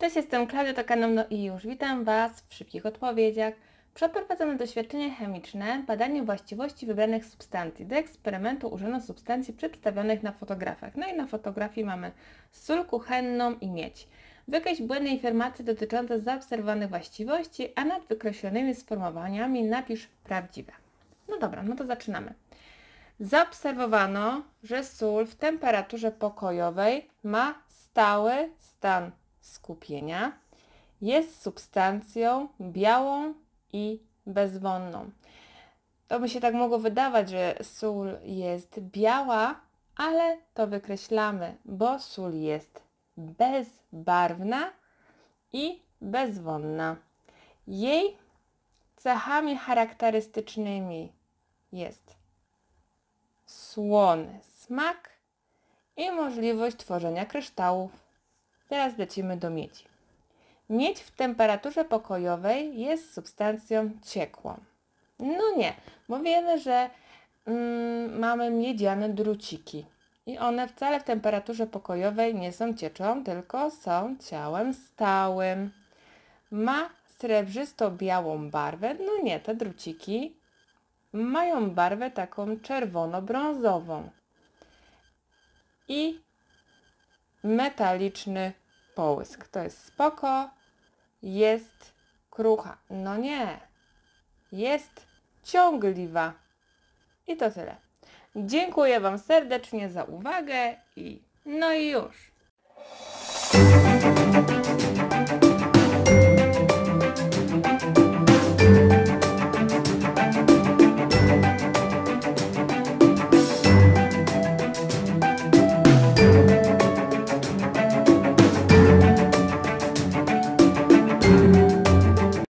Cześć, jestem Klaudia, to kanał No i już. Witam Was w szybkich odpowiedziach. Przeprowadzone doświadczenie chemiczne, badanie właściwości wybranych substancji. Do eksperymentu użyto substancji przedstawionych na fotografiach. No i na fotografii mamy sól kuchenną i miedź. Wykreśl błędne informacje dotyczące zaobserwowanych właściwości, a nad wykreślonymi sformułowaniami napisz prawdziwe. No dobra, no to zaczynamy. Zaobserwowano, że sól w temperaturze pokojowej ma stały stan skupienia, jest substancją białą i bezwonną. To by się tak mogło wydawać, że sól jest biała, ale to wykreślamy, bo sól jest bezbarwna i bezwonna. Jej cechami charakterystycznymi jest słony smak i możliwość tworzenia kryształów. Teraz lecimy do miedzi. Miedź w temperaturze pokojowej jest substancją ciekłą. No nie, bo wiemy, że mm, mamy miedziane druciki i one wcale w temperaturze pokojowej nie są cieczą, tylko są ciałem stałym. Ma srebrzysto-białą barwę, no nie, te druciki mają barwę taką czerwono-brązową i metaliczny połysk. To jest spoko, jest krucha. No nie, jest ciągliwa. I to tyle. Dziękuję Wam serdecznie za uwagę i no i już.